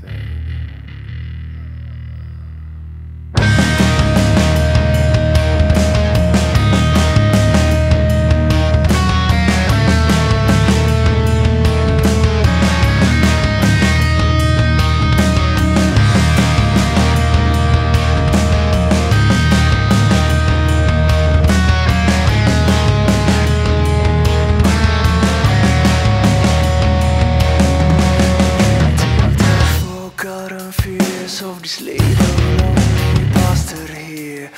thing. belong, we bastard here.